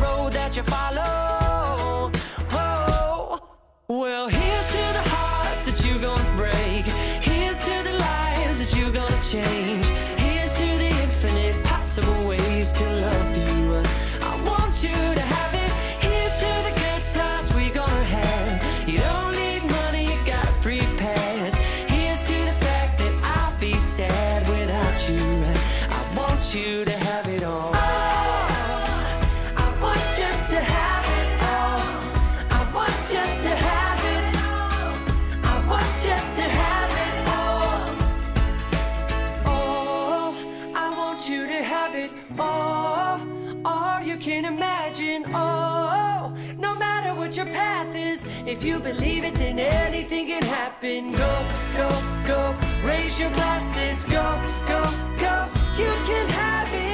road that you follow. Whoa. Well, here's to the hearts that you're gonna break. Here's to the lives that you're gonna change. Here's to the infinite possible ways to love you. I want you to have it. Here's to the good times we're gonna have. You don't need money, you got a free pass. Here's to the fact that I'll be sad without you. I want you have it all. All you can imagine. Oh, no matter what your path is, if you believe it, then anything can happen. Go, go, go. Raise your glasses. Go, go, go. You can have it